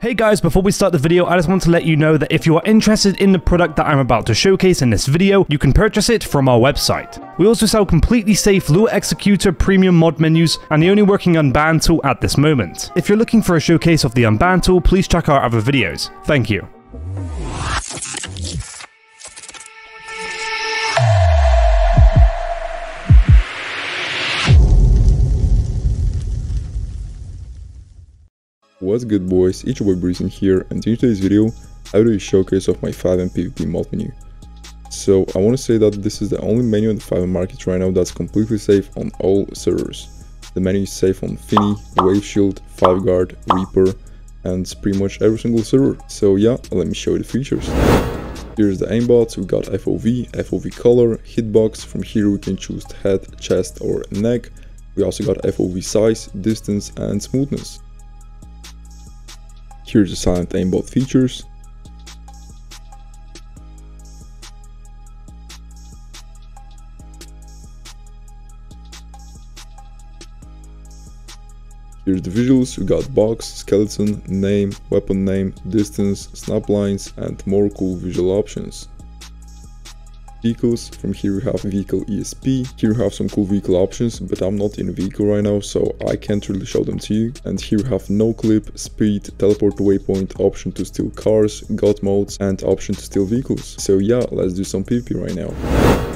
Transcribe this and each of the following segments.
Hey guys, before we start the video, I just want to let you know that if you are interested in the product that I'm about to showcase in this video, you can purchase it from our website. We also sell completely safe Lua Executor premium mod menus and the only working unbanned tool at this moment. If you're looking for a showcase of the unbanned tool, please check our other videos. Thank you. What's good boys, it's your boy here and in today's video I will do a showcase of my FiveM PvP mod menu. So I want to say that this is the only menu in the FiveM market right now that's completely safe on all servers. The menu is safe on Fini, Wave Shield, 5 Guard, Reaper and pretty much every single server. So yeah, let me show you the features. Here's the aimbots, we got FOV, FOV color, hitbox, from here we can choose head, chest or neck. We also got FOV size, distance and smoothness. Here's the silent aimbot features. Here's the visuals, we got box, skeleton, name, weapon name, distance, snap lines and more cool visual options vehicles. From here we have vehicle ESP. Here we have some cool vehicle options, but I'm not in a vehicle right now, so I can't really show them to you. And here we have no clip, speed, teleport waypoint, option to steal cars, god modes, and option to steal vehicles. So yeah, let's do some PvP right now.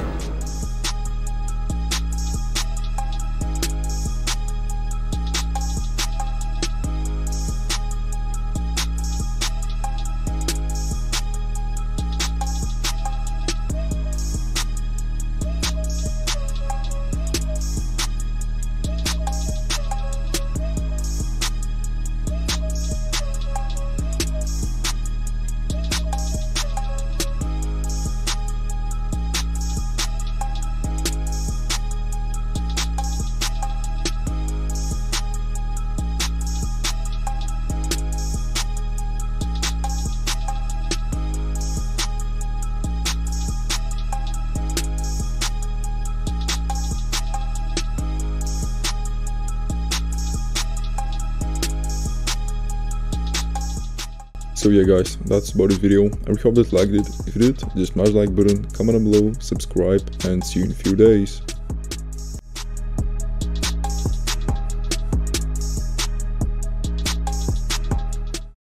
So yeah guys, that's about this video. I really hope that you liked it. If you did, just smash the like button, comment down below, subscribe, and see you in a few days.